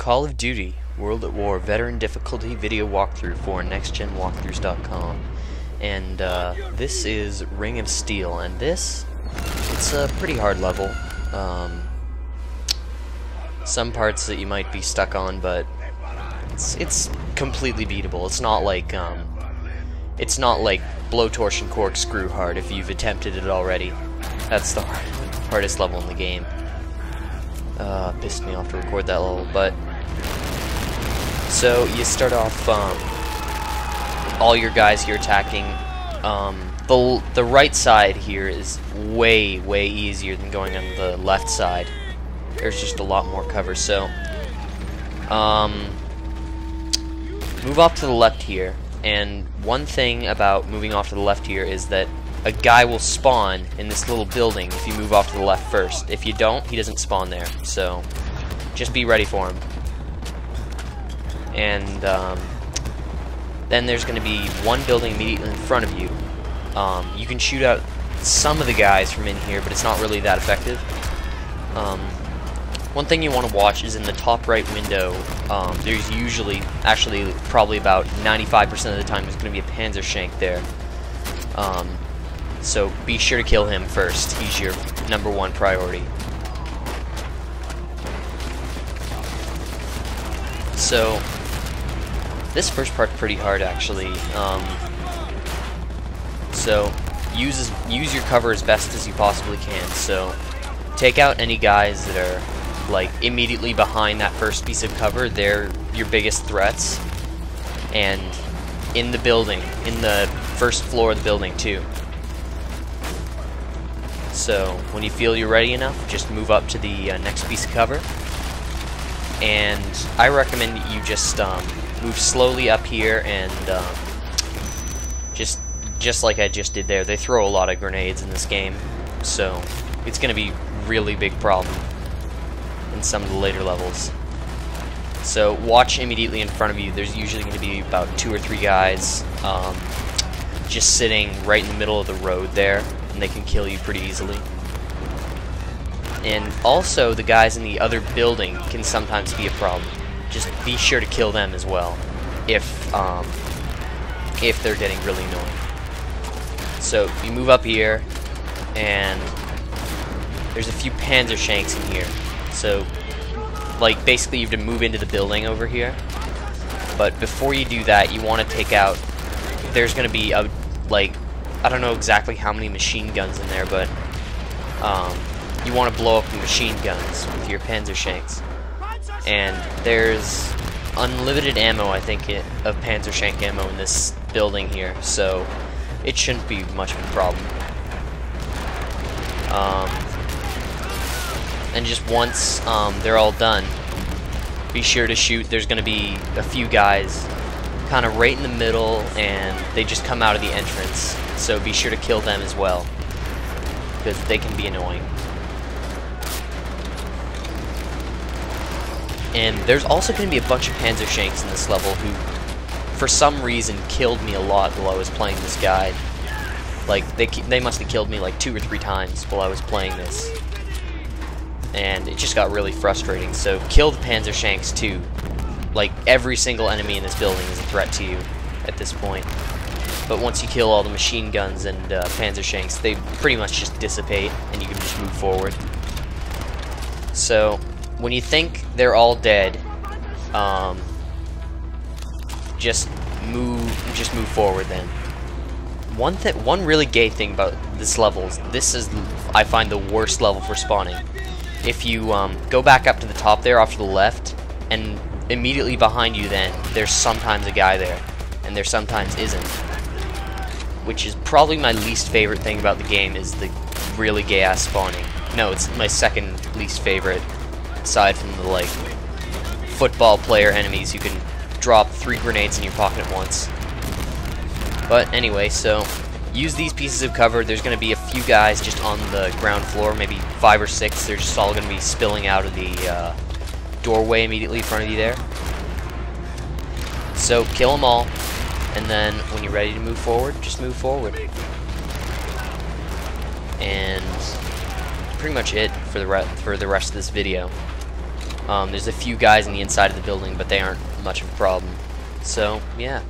Call of Duty World at War Veteran Difficulty Video Walkthrough for NextGenWalkthroughs.com. And uh, this is Ring of Steel, and this, it's a pretty hard level. Um, some parts that you might be stuck on, but it's, it's completely beatable. It's not like, um, it's not like Blowtorch and Corkscrew hard if you've attempted it already. That's the hardest level in the game. Uh, pissed me off to record that level, but so you start off um, all your guys here attacking. Um, the the right side here is way way easier than going on the left side. There's just a lot more cover. So um, move off to the left here. And one thing about moving off to the left here is that a guy will spawn in this little building if you move off to the left first. If you don't, he doesn't spawn there. So just be ready for him. And um, then there's going to be one building immediately in front of you. Um, you can shoot out some of the guys from in here, but it's not really that effective. Um, one thing you want to watch is in the top right window, um, there's usually, actually probably about 95% of the time, there's going to be a Panzer Shank there. Um, so be sure to kill him first. He's your number one priority. So, this first part's pretty hard actually. Um, so, use, use your cover as best as you possibly can. So, take out any guys that are like immediately behind that first piece of cover. They're your biggest threats. And in the building, in the first floor of the building too. So when you feel you're ready enough, just move up to the uh, next piece of cover. And I recommend that you just um, move slowly up here and um, just just like I just did there. They throw a lot of grenades in this game, so it's going to be really big problem in some of the later levels. So watch immediately in front of you. There's usually going to be about two or three guys um, just sitting right in the middle of the road there and they can kill you pretty easily. And also, the guys in the other building can sometimes be a problem. Just be sure to kill them as well, if um, if they're getting really annoying. So you move up here, and there's a few Panzer Shanks in here. So, like, basically you have to move into the building over here. But before you do that, you want to take out. There's going to be a like I don't know exactly how many machine guns in there, but um, you want to blow up the machine guns with your Panzershanks. And there's unlimited ammo, I think, of Panzershank ammo in this building here, so it shouldn't be much of a problem. Um, and just once um, they're all done, be sure to shoot. There's going to be a few guys kind of right in the middle, and they just come out of the entrance. So be sure to kill them as well, because they can be annoying. And there's also going to be a bunch of Panzer Shanks in this level who, for some reason, killed me a lot while I was playing this guide. Like, they, they must have killed me like two or three times while I was playing this. And it just got really frustrating, so kill the Panzer Shanks too. Like, every single enemy in this building is a threat to you at this point. But once you kill all the machine guns and uh, Panzershanks, they pretty much just dissipate, and you can just move forward. So, when you think they're all dead, um, just move, just move forward then. One th one really gay thing about this level is this is, I find, the worst level for spawning. If you um, go back up to the top there off to the left, and immediately behind you then, there's sometimes a guy there, and there sometimes isn't. Which is probably my least favorite thing about the game is the really gay-ass spawning. No, it's my second least favorite, aside from the, like, football player enemies you can drop three grenades in your pocket at once. But anyway, so use these pieces of cover. There's going to be a few guys just on the ground floor, maybe five or six. They're just all going to be spilling out of the uh, doorway immediately in front of you there. So kill them all, and then when you're ready to move forward, just move forward. And pretty much it for the for the rest of this video. Um, there's a few guys in the inside of the building, but they aren't much of a problem. So, yeah.